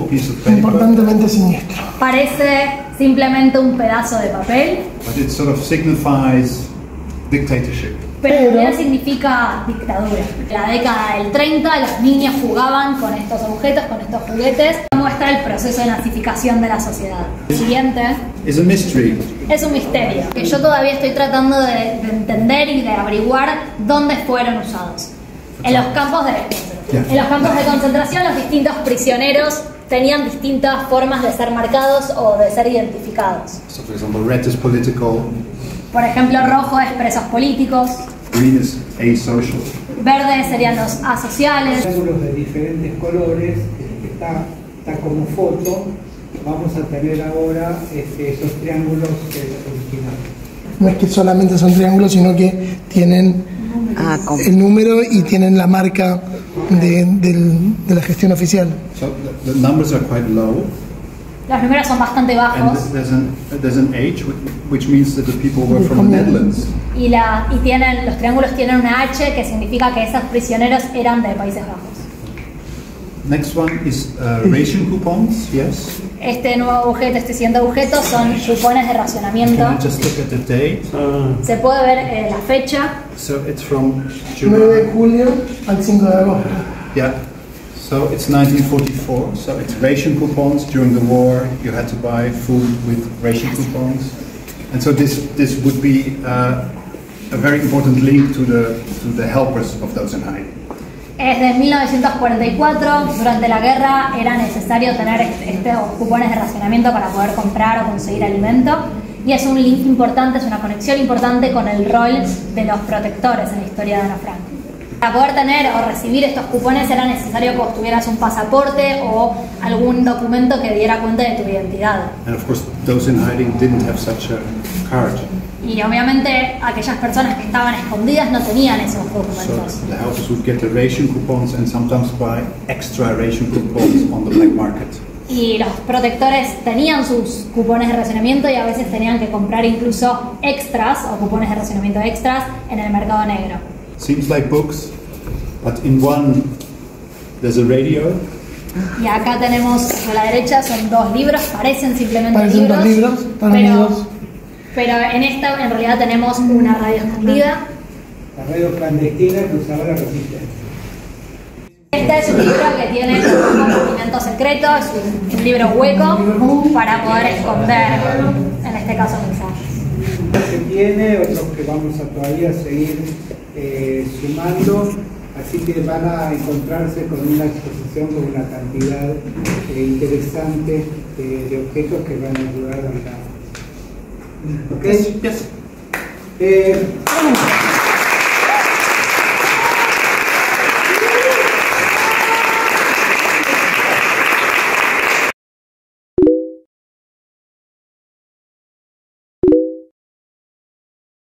simple piece of paper, importantemente siniestro. Parece simplemente un pedazo de papel, but it sort of signifies dictatorship. pero en realidad significa dictadura. En la década del 30 los niños jugaban con estos objetos, con estos juguetes. Muestra el proceso de nazificación de la sociedad. El siguiente It's a mystery. es un misterio que yo todavía estoy tratando de, de entender y de averiguar dónde fueron usados. En los campos de en los campos de concentración los distintos prisioneros tenían distintas formas de ser marcados o de ser identificados. So, for example, red is political, Por ejemplo, rojo es presos políticos, green is asocial. verde serían los asociales. triángulos de diferentes colores, que está, está como foto. Vamos a tener ahora este, esos triángulos eh, originales. No es que solamente son triángulos, sino que tienen Ah, el número y tienen la marca de, del- de la gestión oficial. So the, the numbers are quite low, Los números son bastante and bajos there's an there's an age whi- which means that the people were from the Netherlands. y, la, y tienen, los triángulos tienen una H que significa que esos prisioneros eran de Países Bajos. Next one is uh, ration coupons. Yes. Este nuevo objeto, este siguiente objeto son cupones de racionamiento. Can I just look at the date? Se puede ver eh, la fecha. So it's from 9 de July. julio al 5 de agosto. Yeah. So it's 1944. So it's ration coupons during the war. You had to buy food with ration coupons, and so this this would be uh, a very important link to the to the helpers of those in hiding. Es de 1944. Durante la guerra era necesario tener est- estos cupones de racionamiento para poder comprar o conseguir alimento. Y es un link importante, es una conexión importante con el rol de los protectores en la historia de Ana Frank. Para poder tener o recibir estos cupones era necesario que vos tuvieras un pasaporte o algún documento que diera cuenta de tu identidad. And of course, those in hiding didn't have such a card. Y obviamente aquellas personas que estaban escondidas no tenían esos So documentos. the helpers would get the ration coupons and sometimes buy extra ration coupons on the black market. Y los protectores tenían sus cupones de racionamiento y a veces tenían que comprar incluso extras o cupones de racionamiento extras en el mercado negro. Seems like books, but in one there's a radio, Y acá tenemos a la derecha son dos libros, parecen simplemente Parecen libros, dos libros, pero. Pero en esta en realidad tenemos una radio escondida. La radio clandestina que usaba la resistencia. Este es un libro que tiene un movimiento secreto, es un, un libro hueco para poder esconder, en este caso, mensajes. Se tiene, otros que vamos a todavía seguir eh, sumando, así que van a encontrarse con una exposición con una cantidad eh, interesante de, de objetos que van a ayudar a la... ¿Ok? Yes. Eh,